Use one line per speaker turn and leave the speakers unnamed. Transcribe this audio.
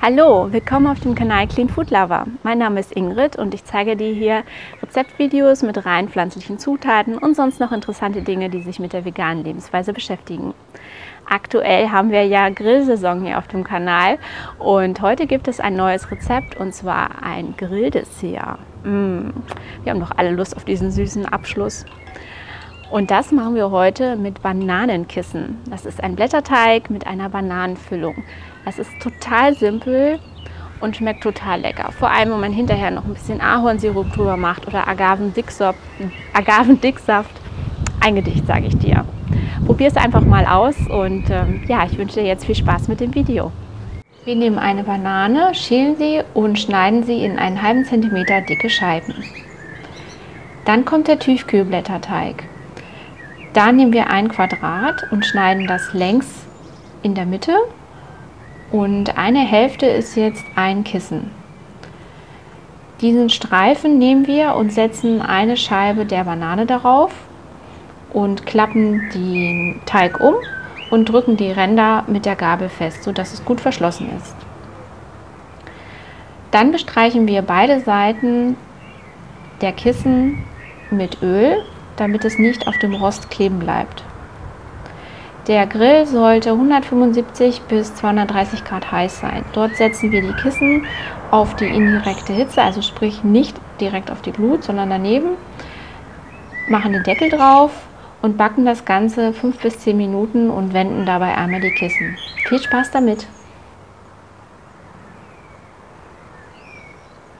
Hallo, willkommen auf dem Kanal Clean Food Lover. Mein Name ist Ingrid und ich zeige dir hier Rezeptvideos mit rein pflanzlichen Zutaten und sonst noch interessante Dinge, die sich mit der veganen Lebensweise beschäftigen. Aktuell haben wir ja Grillsaison hier auf dem Kanal und heute gibt es ein neues Rezept und zwar ein Grilldessert. Mmh, wir haben doch alle Lust auf diesen süßen Abschluss. Und das machen wir heute mit Bananenkissen. Das ist ein Blätterteig mit einer Bananenfüllung. Das ist total simpel und schmeckt total lecker. Vor allem, wenn man hinterher noch ein bisschen Ahornsirup drüber macht oder Agavendicksaft. Agavendicksaft. Ein Gedicht, sage ich dir. Probier es einfach mal aus und ähm, ja, ich wünsche dir jetzt viel Spaß mit dem Video. Wir nehmen eine Banane, schälen sie und schneiden sie in einen halben Zentimeter dicke Scheiben. Dann kommt der Tiefkühlblätterteig. Da nehmen wir ein Quadrat und schneiden das längs in der Mitte und eine Hälfte ist jetzt ein Kissen. Diesen Streifen nehmen wir und setzen eine Scheibe der Banane darauf und klappen den Teig um und drücken die Ränder mit der Gabel fest, sodass es gut verschlossen ist. Dann bestreichen wir beide Seiten der Kissen mit Öl, damit es nicht auf dem Rost kleben bleibt. Der Grill sollte 175 bis 230 Grad heiß sein. Dort setzen wir die Kissen auf die indirekte Hitze, also sprich nicht direkt auf die Glut, sondern daneben, machen den Deckel drauf und backen das Ganze 5 bis 10 Minuten und wenden dabei einmal die Kissen. Viel Spaß damit!